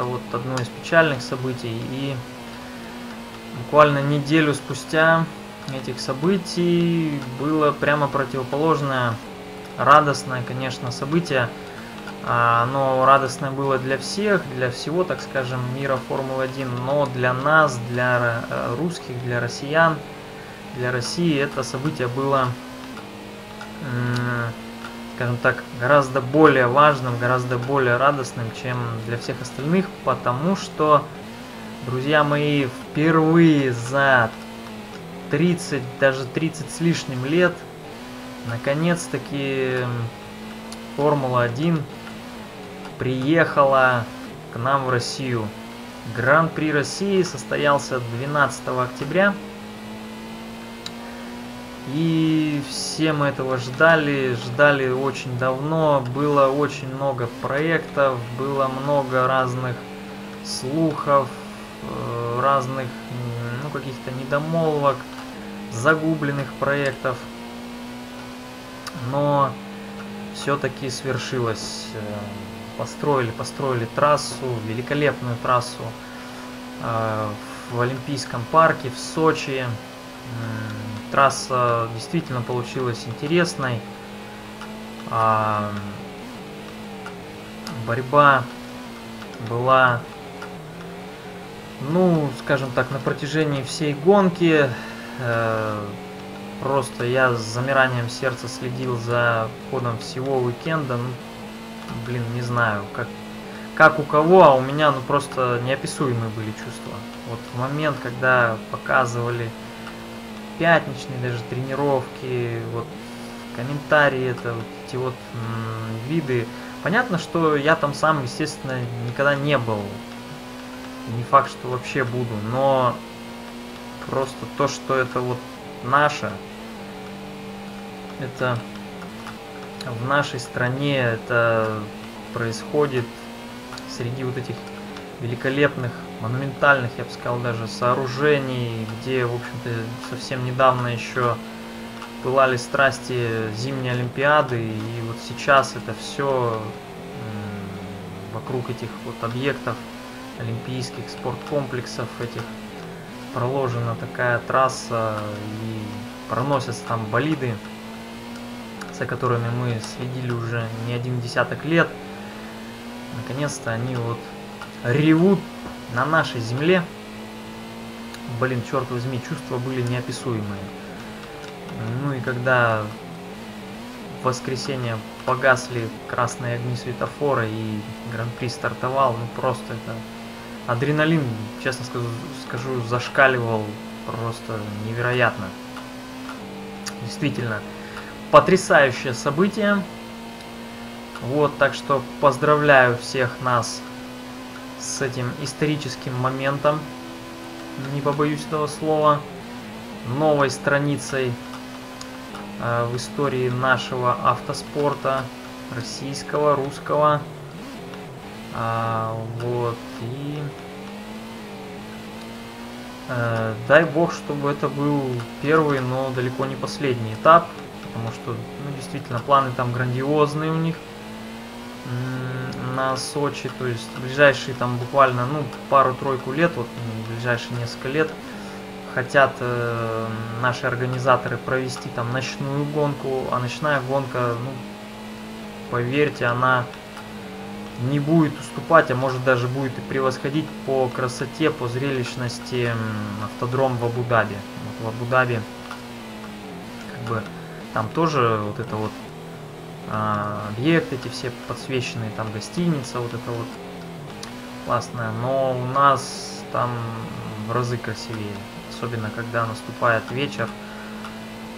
это вот одно из печальных событий. И буквально неделю спустя этих событий было прямо противоположное, радостное, конечно, событие. А, оно радостное было для всех, для всего, так скажем, мира Формулы-1, но для нас, для э, русских, для россиян, для России это событие было, скажем так, гораздо более важным, гораздо более радостным, чем для всех остальных, потому что, друзья мои, впервые за 30, даже 30 с лишним лет, наконец-таки Формула-1 приехала к нам в Россию. Гран-при России состоялся 12 октября. И все мы этого ждали, ждали очень давно. Было очень много проектов, было много разных слухов, э, разных ну, каких-то недомолвок загубленных проектов. Но все-таки свершилось. Э, построили, построили трассу, великолепную трассу э, в Олимпийском парке в Сочи. Трасса действительно получилась интересной. А, борьба была, ну, скажем так, на протяжении всей гонки Э, просто я с замиранием сердца следил за ходом всего уикенда. Ну, блин, не знаю, как, как у кого, а у меня ну просто неописуемые были чувства. Вот в момент, когда показывали пятничные даже тренировки, вот комментарии, это вот эти вот виды. Понятно, что я там сам, естественно, никогда не был. Не факт, что вообще буду, но Просто то, что это вот наше, это в нашей стране, это происходит среди вот этих великолепных, монументальных, я бы сказал, даже сооружений, где, в общем-то, совсем недавно еще пылали страсти зимней Олимпиады, и вот сейчас это все вокруг этих вот объектов олимпийских спорткомплексов, этих проложена такая трасса и проносятся там болиды, за которыми мы следили уже не один десяток лет. Наконец-то они вот ревут на нашей земле. Блин, черт возьми, чувства были неописуемые. Ну и когда в воскресенье погасли красные огни светофора и Гран-при стартовал, ну просто это адреналин, честно скажу, зашкаливал просто невероятно. Действительно, потрясающее событие. Вот, так что поздравляю всех нас с этим историческим моментом, не побоюсь этого слова, новой страницей э, в истории нашего автоспорта, российского, русского. А, вот, и... Э, дай бог, чтобы это был первый, но далеко не последний этап, потому что, ну, действительно, планы там грандиозные у них на Сочи, то есть ближайшие там буквально, ну, пару-тройку лет, вот ближайшие несколько лет, хотят э, наши организаторы провести там ночную гонку, а ночная гонка, ну, поверьте, она не будет уступать, а может даже будет и превосходить по красоте, по зрелищности автодром в Абу-Даби. Вот в Абу-Даби как бы там тоже вот это вот а, объекты эти все подсвеченные, там гостиница вот это вот классная, но у нас там в разы красивее, особенно когда наступает вечер.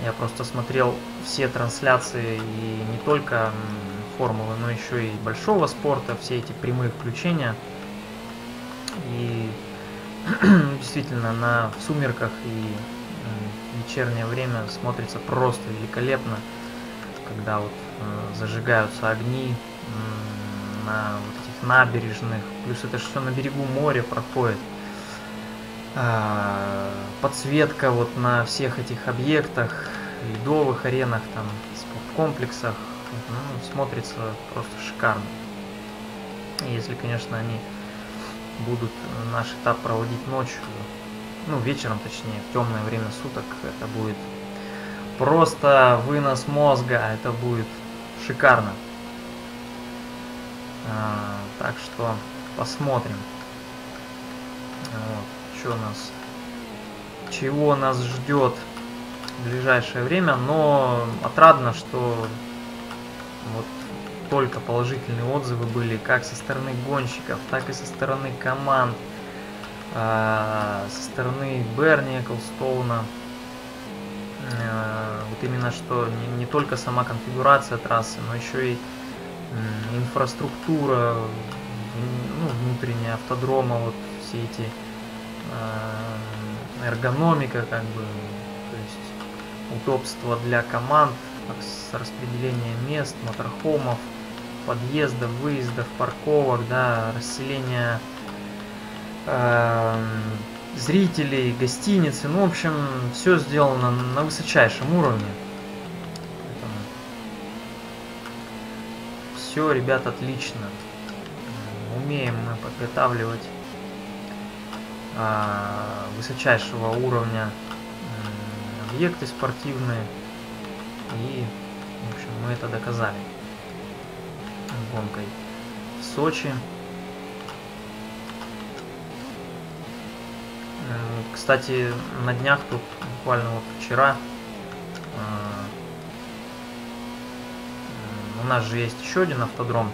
Я просто смотрел все трансляции и не только формулы, но еще и большого спорта, все эти прямые включения. И действительно на в сумерках и вечернее время смотрится просто великолепно, когда вот зажигаются огни э, на вот этих набережных, плюс это все на берегу моря проходит. Э, подсветка вот на всех этих объектах, ледовых аренах, там, спорткомплексах, ну, смотрится просто шикарно. Если, конечно, они будут наш этап проводить ночью, ну, вечером точнее, в темное время суток, это будет просто вынос мозга, это будет шикарно. А, так что посмотрим. Вот, что нас, чего нас ждет в ближайшее время, но отрадно, что вот только положительные отзывы были как со стороны гонщиков, так и со стороны команд, э, со стороны Берни Эклстоуна. Вот именно что не, не только сама конфигурация трассы, но еще и инфраструктура, ну, внутренняя автодрома, вот все эти э, эргономика, как бы, то есть удобство для команд с распределением мест, моторхомов, подъездов, выездов, парковок, да, расселение э, зрителей, гостиницы, ну, в общем, все сделано на высочайшем уровне. Поэтому все, ребят, отлично. Умеем мы подготавливать э, высочайшего уровня объекты спортивные. И, в общем, мы это доказали гонкой в Сочи. Кстати, на днях тут, буквально вот вчера, э, у нас же есть еще один автодром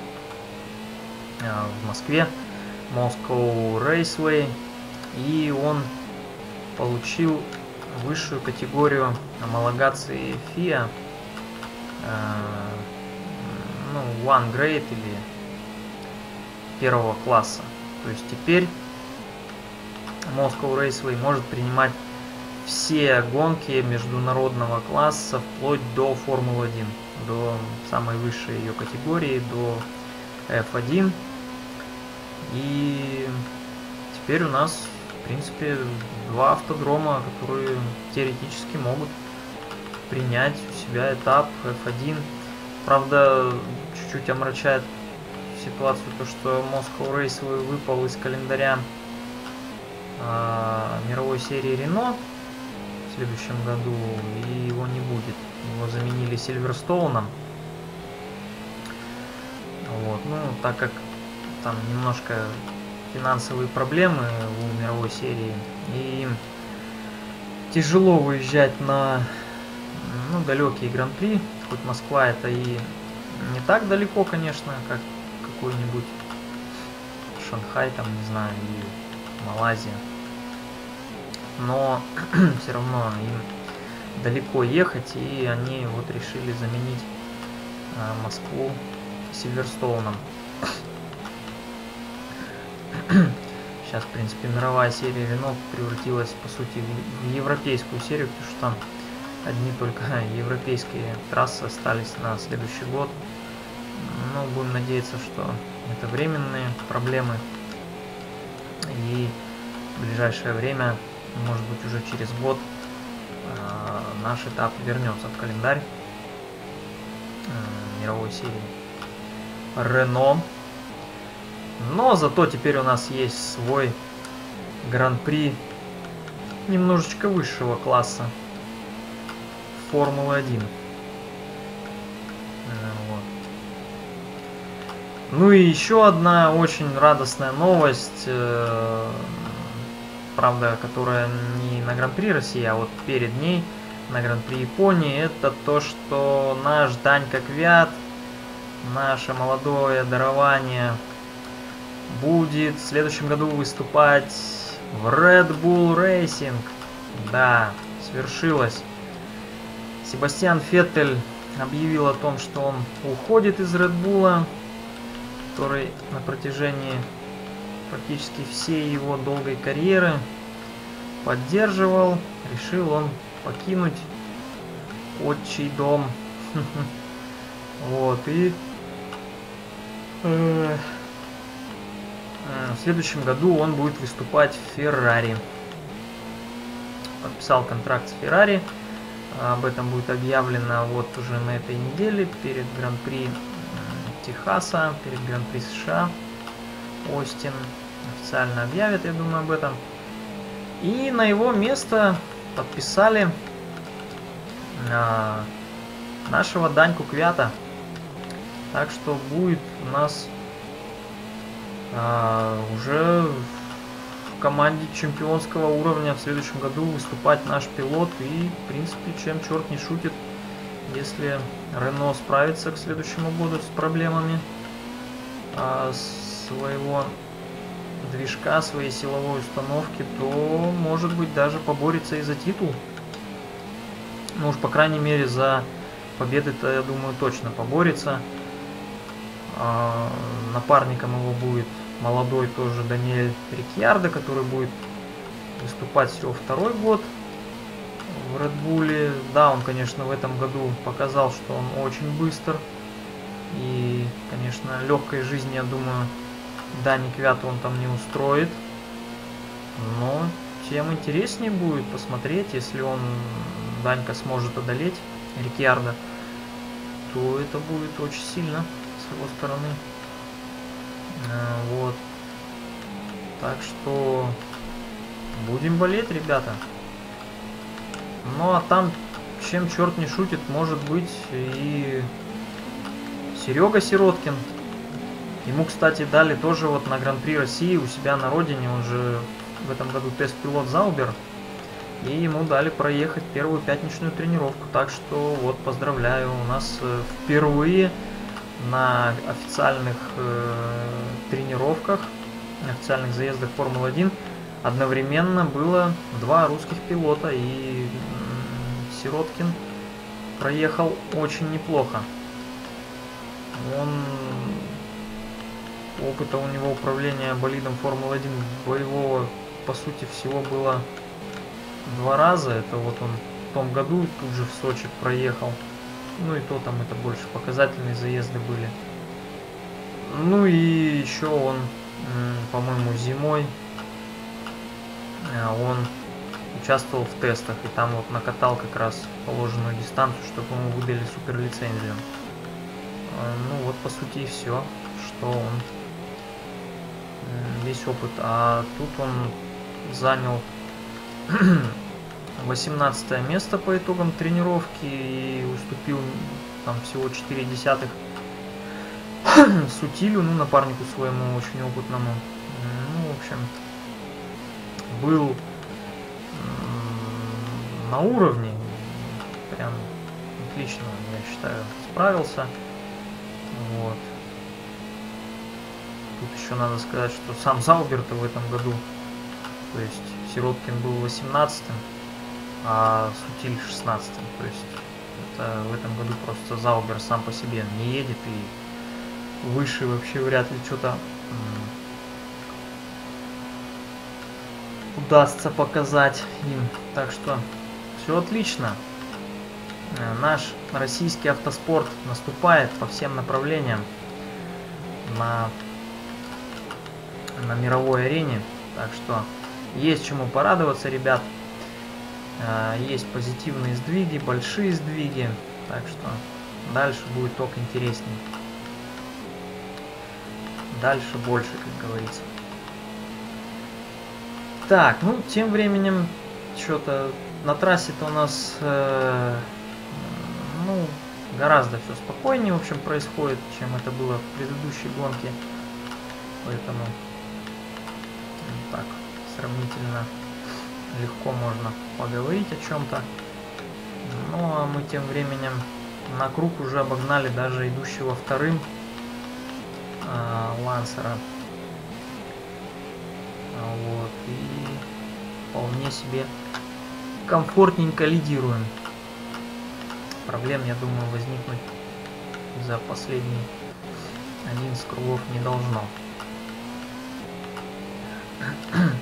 э, в Москве, Moscow Raceway, и он получил высшую категорию homологации FIA ну, one grade или первого класса. То есть теперь Moscow Raceway может принимать все гонки международного класса вплоть до Формулы-1, до самой высшей ее категории, до F1. И теперь у нас, в принципе, два автодрома, которые теоретически могут принять у себя этап F1 Правда, чуть-чуть омрачает ситуацию то, что Moscow Raceway выпал из календаря мировой серии Рено в следующем году, и его не будет. Его заменили Сильверстоуном. Вот, ну, так как там немножко финансовые проблемы у мировой серии, и тяжело выезжать на ну, далекие гран-при, хоть Москва это и не так далеко, конечно, как какой-нибудь Шанхай, там, не знаю, или Малайзия. Но все равно им далеко ехать, и они вот решили заменить э, Москву Сильверстоуном. Сейчас, в принципе, мировая серия Рено превратилась, по сути, в европейскую серию, потому что там одни только европейские трассы остались на следующий год. Но ну, будем надеяться, что это временные проблемы. И в ближайшее время, может быть уже через год, э, наш этап вернется в календарь э, мировой серии Рено. Но зато теперь у нас есть свой гран-при немножечко высшего класса. Формулы-1. Э, вот. Ну и еще одна очень радостная новость, э, правда, которая не на Гран-при России, а вот перед ней на Гран-при Японии, это то, что наш Данька Квят, наше молодое дарование, будет в следующем году выступать в Red Bull Racing. Да, свершилось. Себастьян Феттель объявил о том, что он уходит из Red Bull, который на протяжении практически всей его долгой карьеры поддерживал. Решил он покинуть отчий дом. Вот, и э, э, в следующем году он будет выступать в Феррари. Подписал контракт с Феррари. Об этом будет объявлено вот уже на этой неделе перед Гран-при Техаса, перед Гран-при США, Остин. официально объявят, я думаю, об этом. И на его место подписали а, нашего Даньку Квята. Так что будет у нас а, уже в команде чемпионского уровня в следующем году выступать наш пилот. И, в принципе, чем черт не шутит, если Рено справится к следующему году с проблемами а, своего движка, своей силовой установки, то, может быть, даже поборется и за титул. Ну уж, по крайней мере, за победы-то, я думаю, точно поборется. А, напарником его будет молодой тоже Даниэль Рикьярдо, который будет выступать всего второй год в Редбуле. Да, он, конечно, в этом году показал, что он очень быстр. И, конечно, легкой жизни, я думаю, Дани Квят он там не устроит. Но тем интереснее будет посмотреть, если он, Данька, сможет одолеть Рикьярда, то это будет очень сильно с его стороны. А, вот. Так что будем болеть, ребята. Ну а там, чем черт не шутит, может быть и Серега Сироткин. Ему, кстати, дали тоже вот на Гран-при России у себя на родине, он же в этом году тест-пилот Заубер. И ему дали проехать первую пятничную тренировку. Так что вот поздравляю, у нас э, впервые на официальных э, тренировках, официальных заездах Формулы-1 одновременно было два русских пилота и Сироткин проехал очень неплохо. Он опыта у него управления болидом Формулы-1 боевого по сути всего было два раза. Это вот он в том году тут же в Сочи проехал. Ну и то там это больше показательные заезды были. Ну и еще он, по-моему, зимой а, он участвовал в тестах и там вот накатал как раз положенную дистанцию, чтобы ему выдали супер лицензию. А, ну вот по сути и все, что он весь опыт. А тут он занял 18 место по итогам тренировки и уступил там всего 4 десятых Сутилю, ну, напарнику своему очень опытному. Ну, в общем, был на уровне, прям отлично, я считаю, справился. Вот. Тут еще надо сказать, что сам Зауберт в этом году, то есть Сироткин был 18-м, а Сутиль 16 То есть это в этом году просто Заубер сам по себе не едет и выше вообще вряд ли что-то удастся показать им. Так что все отлично. Э, наш российский автоспорт наступает по всем направлениям на, на мировой арене. Так что есть чему порадоваться, ребят. А, есть позитивные сдвиги, большие сдвиги. Так что дальше будет только интереснее. Дальше больше, как говорится. Так, ну, тем временем, что-то на трассе-то у нас, э, ну, гораздо все спокойнее, в общем, происходит, чем это было в предыдущей гонке. Поэтому, так, сравнительно легко можно поговорить о чем-то. Ну а мы тем временем на круг уже обогнали даже идущего вторым э, Лансера. Вот, и вполне себе комфортненько лидируем. Проблем, я думаю, возникнуть за последний один из кругов не должно. Mm-hmm.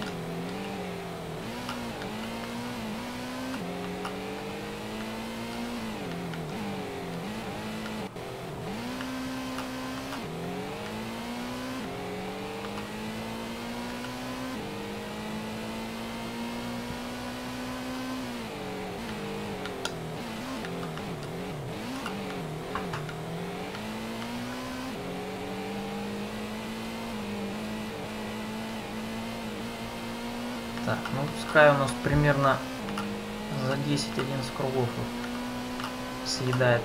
пускай у нас примерно за 10-11 кругов съедает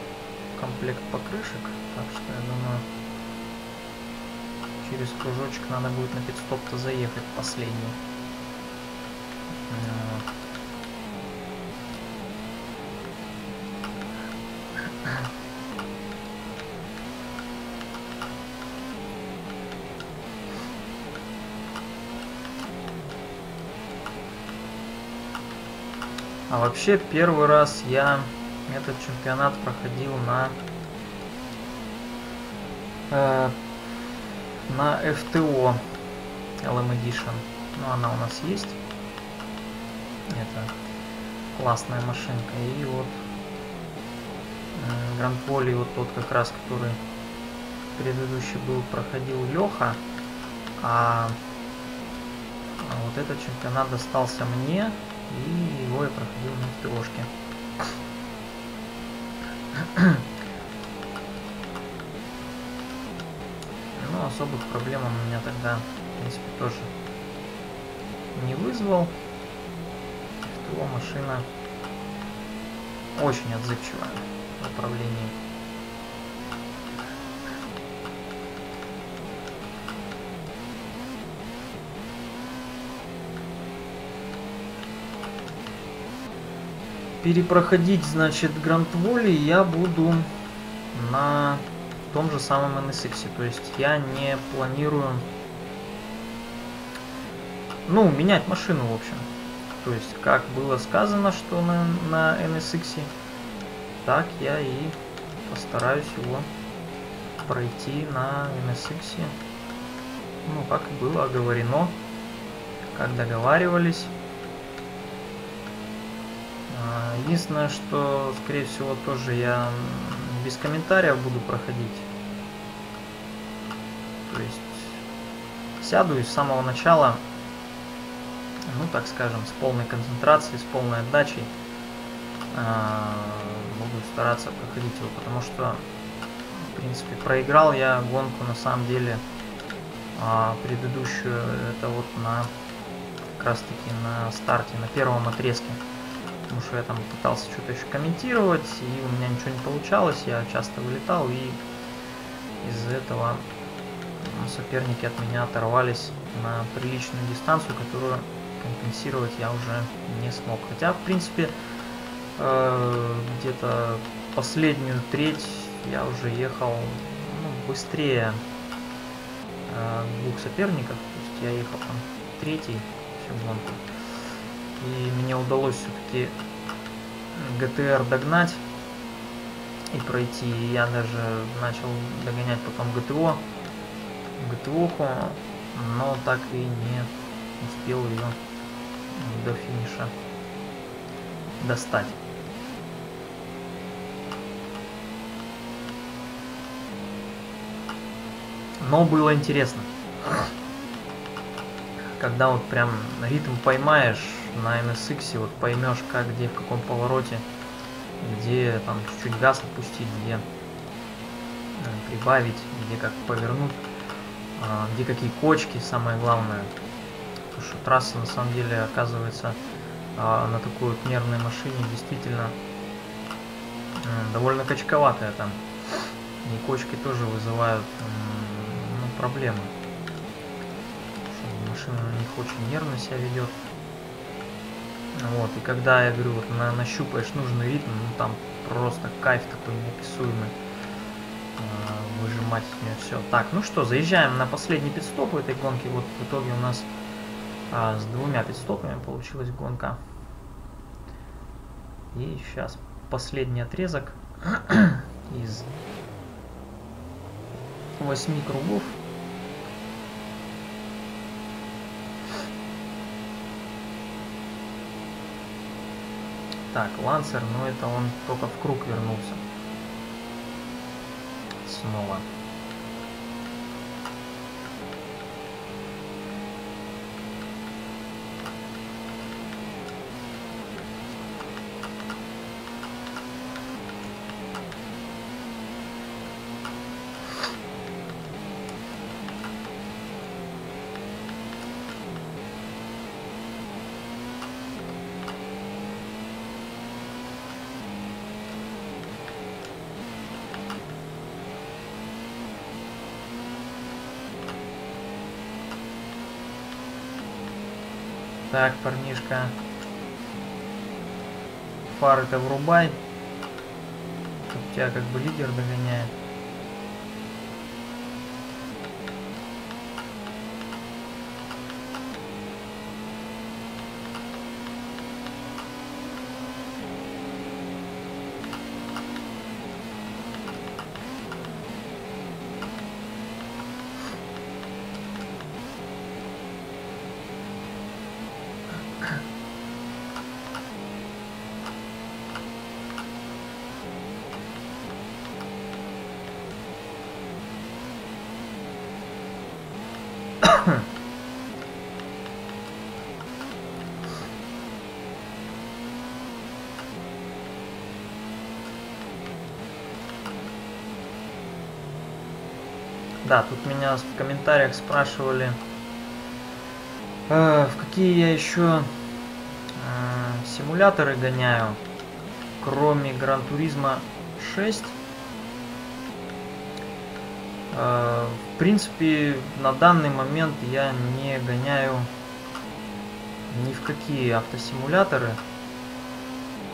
комплект покрышек. Так что я думаю, через кружочек надо будет на пидстоп-то заехать последний. Вот. А вообще первый раз я этот чемпионат проходил на э, на FTO LM Edition. Ну, она у нас есть. Это классная машинка. И вот э, Поли, вот тот как раз, который предыдущий был, проходил Леха. А, а вот этот чемпионат достался мне. И его я проходил на ФТОшке. Ну, особых проблем он меня тогда, в принципе, тоже не вызвал. ФТО машина очень отзывчивая в управлении. Перепроходить, значит, Гранд Воли я буду на том же самом NSX. То есть я не планирую, ну, менять машину, в общем. То есть, как было сказано, что на, на NSX, так я и постараюсь его пройти на NSX. Ну, как было оговорено, как договаривались. Единственное, что, скорее всего, тоже я без комментариев буду проходить. То есть сяду и с самого начала, ну так скажем, с полной концентрацией, с полной отдачей э, буду стараться проходить его, потому что, в принципе, проиграл я гонку на самом деле э, предыдущую, это вот на как раз таки на старте, на первом отрезке потому что я там пытался что-то еще комментировать, и у меня ничего не получалось, я часто вылетал, и из-за этого соперники от меня оторвались на приличную дистанцию, которую компенсировать я уже не смог. Хотя, в принципе, э, где-то последнюю треть я уже ехал ну, быстрее э, двух соперников, то есть я ехал там третий всю гонку. И мне удалось все-таки ГТР догнать и пройти. Я даже начал догонять потом ГТО, ГТОху, но так и не успел ее до финиша достать. Но было интересно. Когда вот прям ритм поймаешь, на NSX вот поймешь, как, где, в каком повороте, где там чуть-чуть газ отпустить, где э, прибавить, где как повернуть, э, где какие кочки, самое главное. Потому что трасса на самом деле оказывается э, на такой вот нервной машине действительно э, довольно качковатая там. И кочки тоже вызывают ну, проблемы. Машина на них очень нервно себя ведет. Вот, и когда, я говорю, вот на, нащупаешь нужный ритм, ну там просто кайф такой неописуемый э, выжимать из нее все. Так, ну что, заезжаем на последний пидстоп этой гонки. Вот в итоге у нас а, с двумя пидстопами получилась гонка. И сейчас последний отрезок из восьми кругов. Так, Лансер, но это он только в круг вернулся. Снова. Так, парнишка. Фары-то врубай. Тут тебя как бы лидер догоняет. Да, тут меня в комментариях спрашивали, э, в какие я еще э, симуляторы гоняю, кроме Gran Turismo 6. Э, в принципе, на данный момент я не гоняю ни в какие автосимуляторы,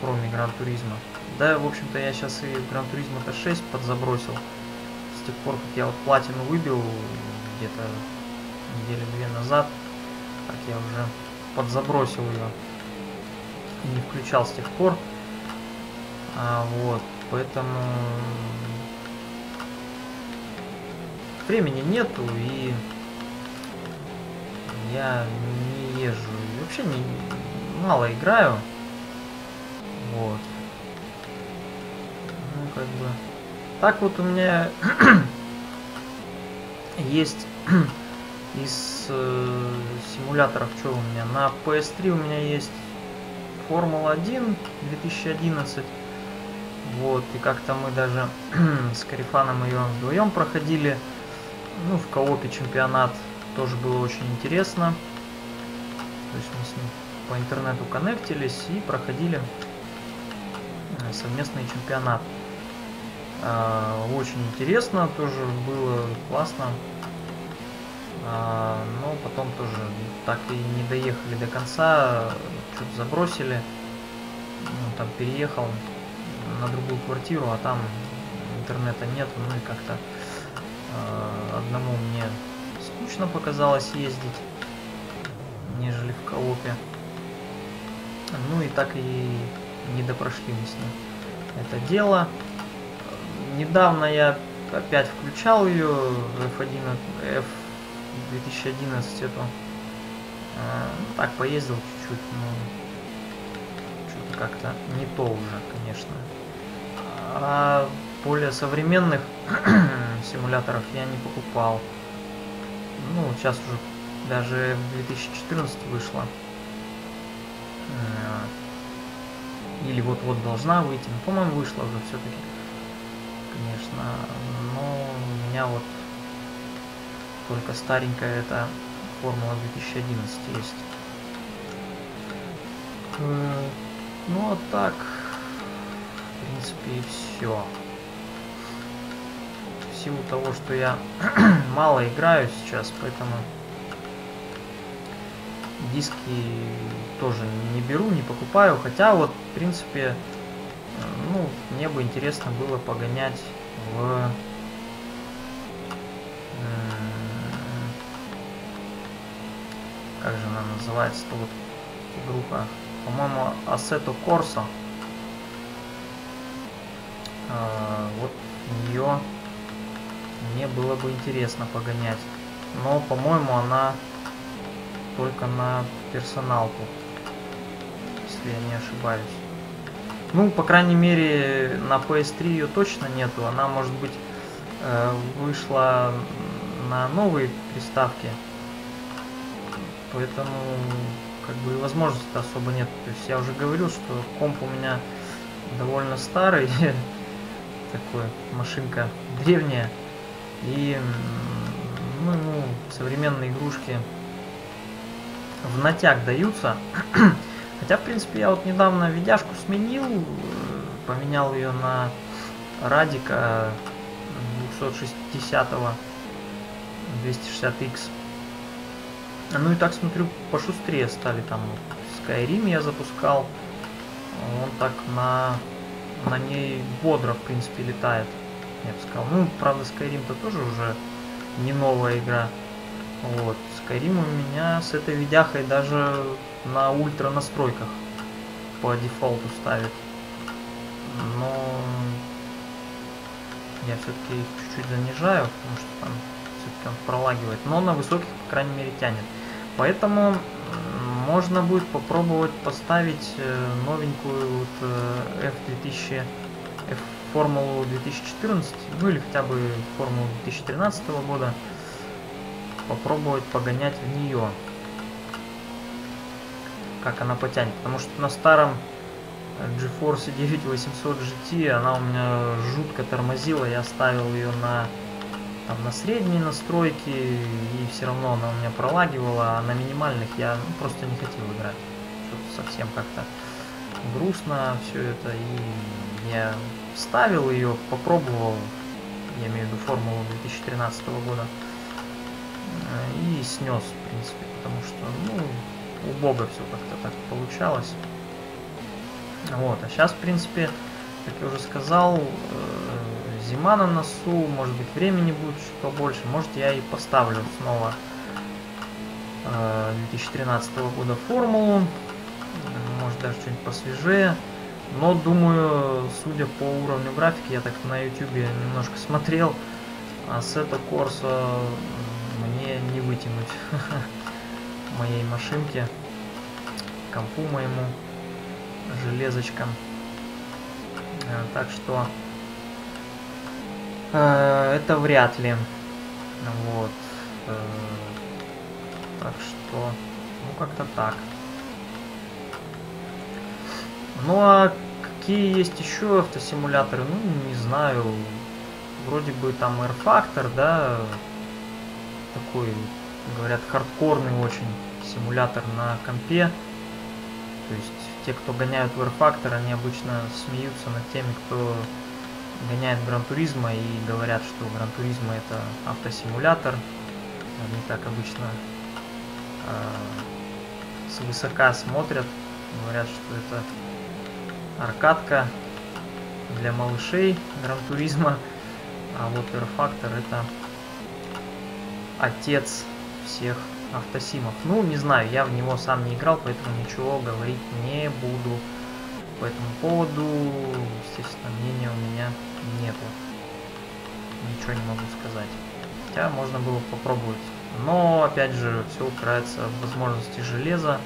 кроме Gran Turismo. Да, в общем-то, я сейчас и Gran Turismo 6 подзабросил тех пор, как я вот платину выбил где-то недели две назад, так я уже подзабросил ее и не включал с тех пор. А, вот, поэтому времени нету и я не езжу, вообще не мало играю. Вот. Ну, как бы так вот у меня есть из э, симуляторов, что у меня, на PS3 у меня есть Формула-1 2011. Вот, и как-то мы даже с Карифаном ее вдвоем проходили. Ну, в коопе чемпионат тоже было очень интересно. То есть мы с ним по интернету коннектились и проходили э, совместный чемпионат. А, очень интересно, тоже было классно. А, но потом тоже так и не доехали до конца, что-то забросили. Ну, там переехал на другую квартиру, а там интернета нет, ну и как-то э, одному мне скучно показалось ездить, нежели в коопе. Ну и так и не допрошли мы с ним это дело недавно я опять включал ее F1, F 2011 эту. А, так, поездил чуть-чуть, но что-то как-то не то уже, конечно. А более современных симуляторов я не покупал. Ну, сейчас уже даже в 2014 вышла. Или вот-вот должна выйти. По-моему, вышла уже все-таки конечно, но у меня вот только старенькая это Формула 2011 есть. Э, ну а так, в принципе, и все. В силу того, что я мало играю сейчас, поэтому диски тоже не беру, не покупаю. Хотя вот, в принципе, ну, мне бы интересно было погонять в... Как же она называется-то вот группа? По-моему, Assetto Corsa. А, вот нее мне было бы интересно погонять. Но, по-моему, она только на персоналку, если я не ошибаюсь. Ну, по крайней мере, на PS3 ее точно нету. Она, может быть, э, вышла на новые приставки. Поэтому, как бы, возможности особо нет. То есть я уже говорил, что комп у меня довольно старый. Такой, машинка древняя. И, ну, ну, современные игрушки в натяг даются. Хотя, в принципе, я вот недавно видяшку сменил, э, поменял ее на Радика 260 260X. Ну и так смотрю, пошустрее стали там. Skyrim я запускал. Он так на, на ней бодро, в принципе, летает. Я бы сказал. Ну, правда, Skyrim-то тоже уже не новая игра. Вот. Skyrim у меня с этой видяхой даже на ультра настройках по дефолту ставит. Но я все-таки их чуть-чуть занижаю, потому что там все-таки он пролагивает. Но на высоких, по крайней мере, тянет. Поэтому можно будет попробовать поставить э, новенькую вот э, F2000, F формулу 2014, ну или хотя бы формулу 2013 года, попробовать погонять в нее. Как она потянет. Потому что на старом GeForce 9800 GT она у меня жутко тормозила. Я ставил ее на там, на средние настройки, и все равно она у меня пролагивала, а на минимальных я ну, просто не хотел играть. Что-то совсем как-то грустно все это, и я ставил ее, попробовал, я имею в виду формулу 2013 года, и снес, в принципе, потому что, ну, убого все как-то так получалось. Вот, а сейчас, в принципе, как я уже сказал, э, зима на носу, может быть времени будет чуть побольше, может я и поставлю снова 2013 э, года формулу, может даже что-нибудь посвежее. Но думаю, судя по уровню графики, я так на YouTube немножко смотрел, а с этого курса мне не вытянуть моей машинке, компу моему, железочкам. Э, так что Э, это вряд ли. Вот. Э, так что, ну как-то так. Ну а какие есть еще автосимуляторы? Ну, не знаю. Вроде бы там R Factor, да, такой, говорят, хардкорный очень симулятор на компе. То есть те, кто гоняют в Factor, они обычно смеются над теми, кто гоняет Гран Туризма и говорят, что Гран Туризма это автосимулятор. Они так обычно э, свысока смотрят, говорят, что это аркадка для малышей Гран Туризма, а вот R-Factor это отец всех автосимов. Ну, не знаю, я в него сам не играл, поэтому ничего говорить не буду. По этому поводу, естественно, мнения у меня нету. Ничего не могу сказать. Хотя можно было попробовать. Но, опять же, все упирается в возможности железа.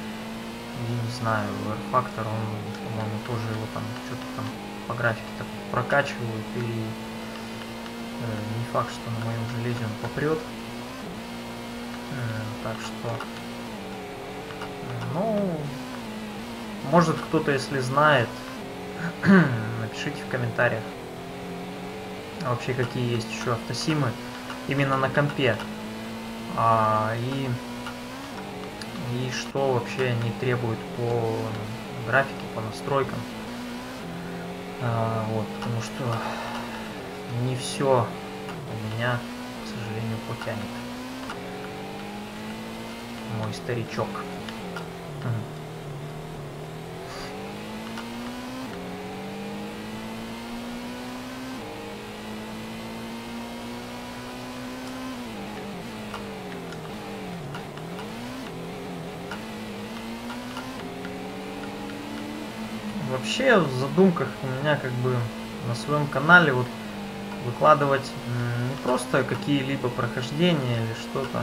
И не знаю, R-фактор, он, по-моему, тоже его там что-то там по графике так прокачивают. И э, не факт, что на моем железе он попрет. Так что, ну, может кто-то, если знает, напишите в комментариях. А вообще какие есть еще автосимы именно на компе. А, и, и что вообще они требуют по графике, по настройкам. А, вот, потому что не все у меня, к сожалению, потянет. Мой старичок. вообще в задумках у меня как бы на своем канале вот выкладывать не просто какие-либо прохождения или что-то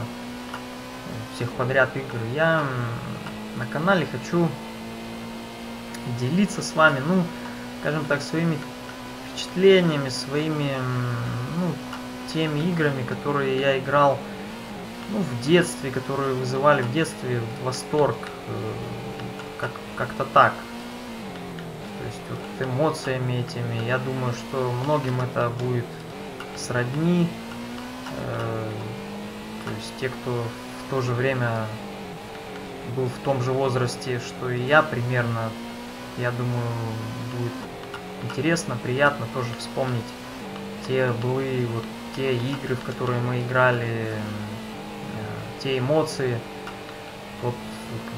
всех подряд игр. Я на канале хочу делиться с вами, ну, скажем так, своими впечатлениями, своими, ну, теми играми, которые я играл, ну, в детстве, которые вызывали в детстве восторг, э, как, как-то так есть вот эмоциями этими. Я думаю, что многим это будет сродни. Э, то есть те, кто в то же время был в том же возрасте, что и я примерно, я думаю, будет интересно, приятно тоже вспомнить те былые вот те игры, в которые мы играли, э, те эмоции, тот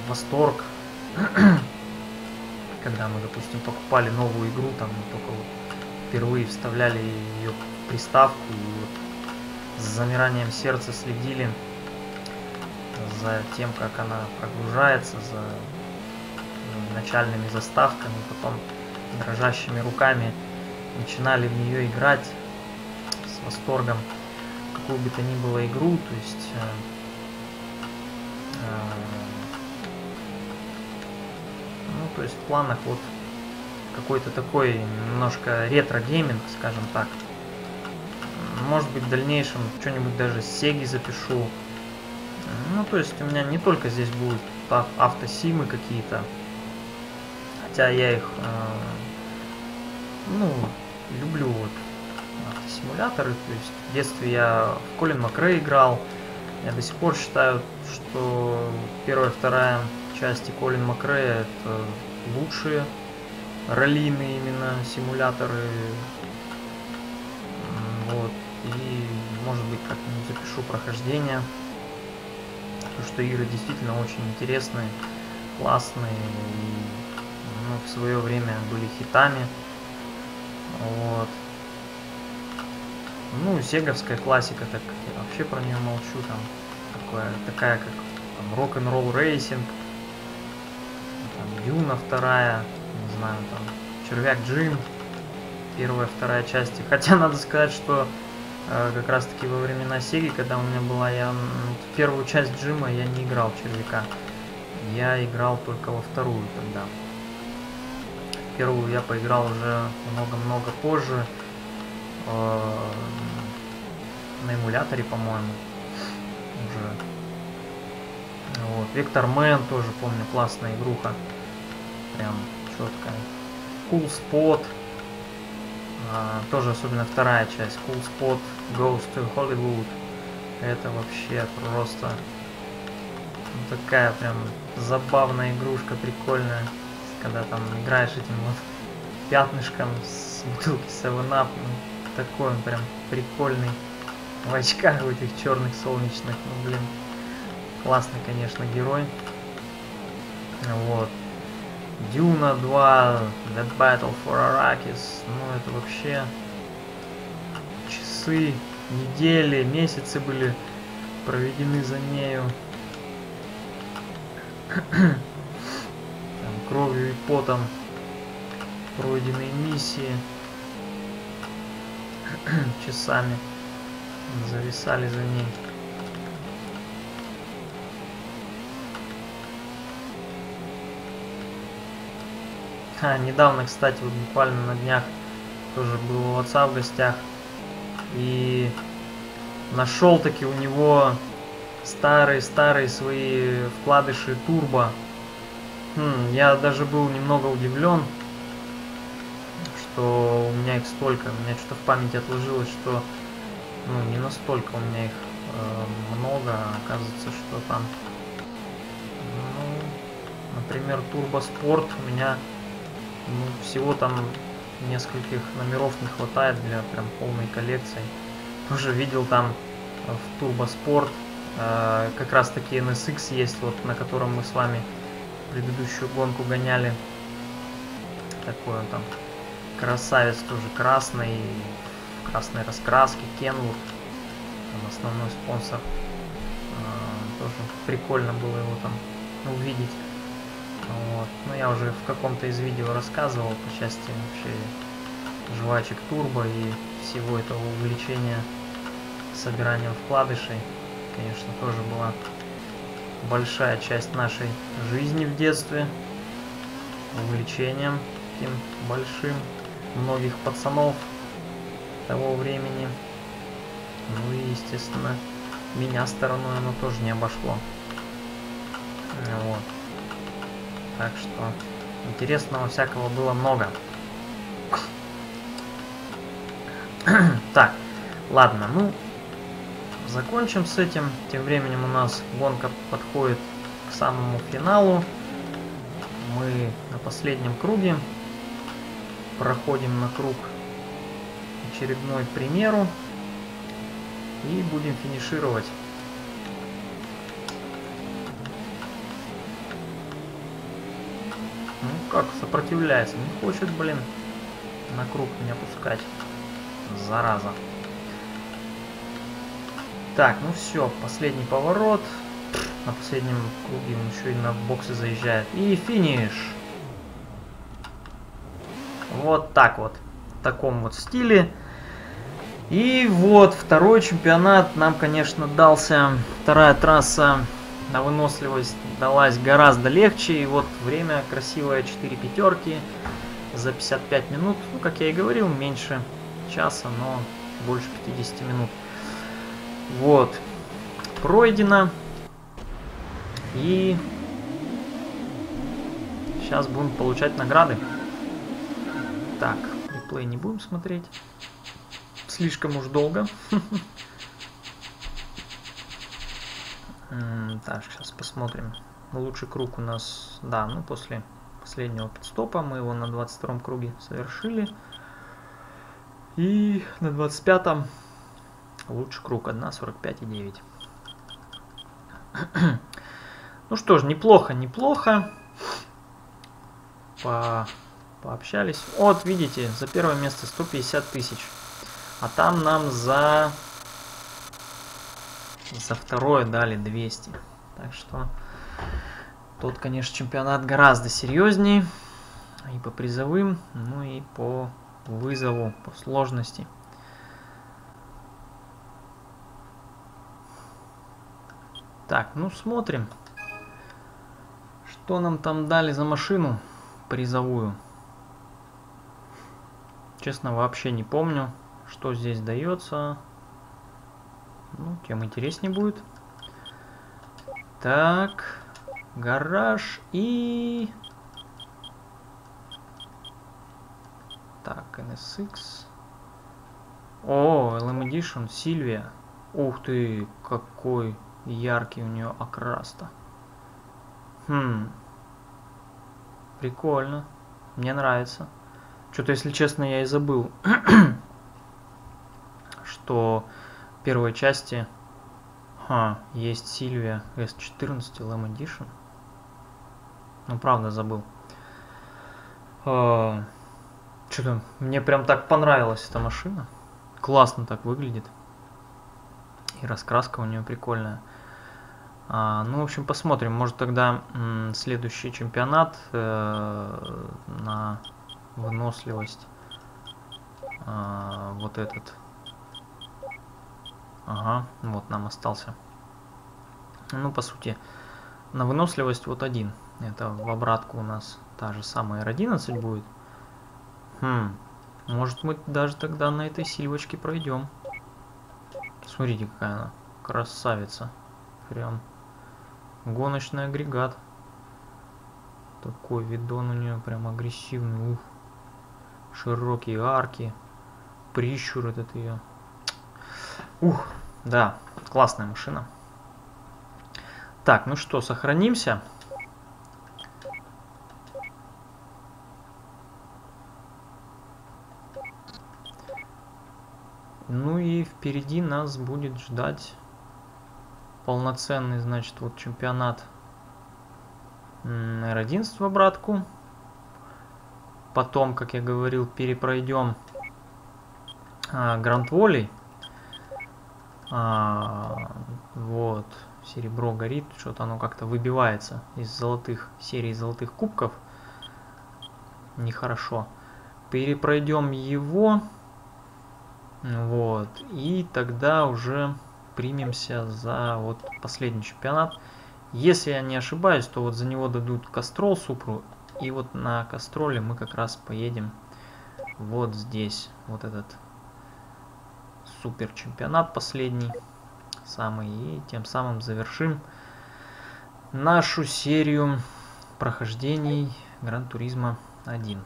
восторг, когда мы, допустим, покупали новую игру, там только вот впервые вставляли ее приставку и вот с замиранием сердца следили за тем, как она прогружается, за начальными заставками, потом дрожащими руками начинали в нее играть с восторгом какую бы то ни было игру, то есть э, э, ну то есть в планах вот какой-то такой немножко ретро-гейминг, скажем так. Может быть в дальнейшем что-нибудь даже с Сеги запишу. Ну то есть у меня не только здесь будут автосимы какие-то, хотя я их э, ну люблю вот автосимуляторы. То есть в детстве я в Колин Макрей играл. Я до сих пор считаю, что первая и вторая части Колин Макрея это лучшие раллийные именно симуляторы. Вот. И может быть как-нибудь запишу прохождение. Потому что игры действительно очень интересные, классные и ну, в свое время были хитами. Вот. Ну, сеговская классика, так я вообще про нее молчу, там такое, такая как там, Rock n' Roll Racing, там, Дюна вторая, не знаю, там, Червяк Джим, первая, вторая части. Хотя надо сказать, что как раз таки во времена Сеги, когда у меня была, я первую часть Джима я не играл Червяка. Я играл только во вторую тогда. Первую я поиграл уже много-много позже. Э, на эмуляторе, по-моему. Уже. Вот. Вектор Мэн тоже помню, классная игруха. Прям четкая. Cool Spot. А, тоже особенно вторая часть. Cool Spot Goes to Hollywood. Это вообще просто ну, такая прям забавная игрушка, прикольная. Когда там играешь этим вот пятнышком с бутылки 7-Up. Ну, такой он прям прикольный в очках в этих черных солнечных. Ну, блин, классный, конечно, герой. Вот. Дюна 2, The Battle for Arrakis. Ну, это вообще часы, недели, месяцы были проведены за нею. Там, кровью и потом пройденные миссии часами зависали за ней. А, недавно, кстати, вот буквально на днях тоже был у отца в гостях. И нашел таки у него старые-старые свои вкладыши турбо. Хм, я даже был немного удивлен, что у меня их столько. У меня что-то в памяти отложилось, что ну, не настолько у меня их э, много, оказывается, что там, ну, например, Турбоспорт у меня ну, всего там нескольких номеров не хватает для прям полной коллекции. Тоже видел там в Турбоспорт э, как раз таки NSX есть, вот на котором мы с вами предыдущую гонку гоняли. Такой он там красавец тоже красный, красной раскраски, Kenwood, он основной спонсор. А, тоже прикольно было его там увидеть. Вот. Но я уже в каком-то из видео рассказывал по части вообще жвачек турбо и всего этого увлечения собиранием вкладышей. Конечно, тоже была большая часть нашей жизни в детстве. Увлечением таким большим многих пацанов того времени. Ну и, естественно, меня стороной оно тоже не обошло. Вот. Так что интересного всякого было много. так, ладно, ну, закончим с этим. Тем временем у нас гонка подходит к самому финалу. Мы на последнем круге проходим на круг очередной примеру и будем финишировать. Как, сопротивляется. Не хочет, блин, на круг меня пускать. Зараза. Так, ну все, последний поворот. На последнем круге он еще и на боксы заезжает. И финиш. Вот так вот. В таком вот стиле. И вот второй чемпионат нам, конечно, дался. Вторая трасса на выносливость далась гораздо легче. И вот время красивое 4 пятерки за 55 минут. Ну, как я и говорил, меньше часа, но больше 50 минут. Вот. Пройдено. И сейчас будем получать награды. Так, реплей не будем смотреть. Слишком уж долго. Так, сейчас посмотрим. Лучший круг у нас, да, ну после последнего подстопа мы его на 22 круге совершили. И на 25-м лучший круг 1.45,9. ну что ж, неплохо, неплохо. По пообщались. Вот, видите, за первое место 150 тысяч. А там нам за... За второе дали 200. Так что... Тот, конечно, чемпионат гораздо серьезнее. И по призовым, ну и по вызову, по сложности. Так, ну смотрим. Что нам там дали за машину призовую. Честно, вообще не помню, что здесь дается. Ну, тем интереснее будет. Так, гараж и... Так, NSX. О, LM Edition, Сильвия. Ух ты, какой яркий у нее окрас-то. Хм. Прикольно. Мне нравится. Что-то, если честно, я и забыл, что первой части ха, есть Сильвия S14 Lam Edition. Ну, правда, забыл. А, Что-то мне прям так понравилась эта машина. Классно так выглядит. И раскраска у нее прикольная. А, ну, в общем, посмотрим. Может, тогда следующий чемпионат э, на выносливость. А, вот этот. Ага, вот нам остался. Ну, по сути, на выносливость вот один. Это в обратку у нас та же самая R11 будет. Хм, может мы даже тогда на этой сильвочке пройдем. Смотрите, какая она красавица. Прям гоночный агрегат. Такой видон у нее прям агрессивный. Ух широкие арки, прищур этот ее. Ух, да, классная машина. Так, ну что, сохранимся. Ну и впереди нас будет ждать полноценный, значит, вот чемпионат R11 в обратку. Потом, как я говорил, перепройдем а, Гранд Волей. А, вот, серебро горит, что-то оно как-то выбивается из золотых, серии золотых кубков. Нехорошо. Перепройдем его. Вот, и тогда уже примемся за вот последний чемпионат. Если я не ошибаюсь, то вот за него дадут Кастрол Супру и вот на Кастроле мы как раз поедем вот здесь. Вот этот супер чемпионат последний. Самый. И тем самым завершим нашу серию прохождений Гран Туризма 1.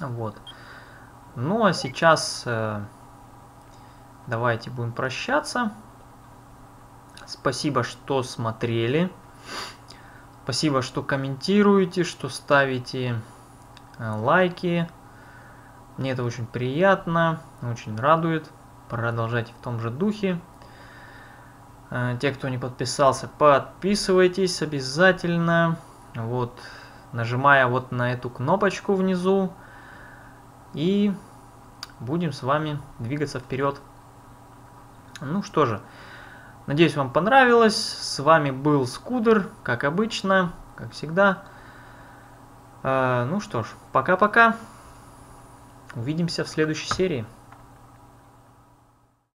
Вот. Ну а сейчас э, давайте будем прощаться. Спасибо, что смотрели. Спасибо, что комментируете, что ставите э, лайки. Мне это очень приятно, очень радует. Продолжайте в том же духе. Э, те, кто не подписался, подписывайтесь обязательно. Вот нажимая вот на эту кнопочку внизу. И будем с вами двигаться вперед. Ну что же, надеюсь вам понравилось. С вами был Скудер, как обычно, как всегда. Э, ну что ж, пока-пока. Увидимся в следующей серии.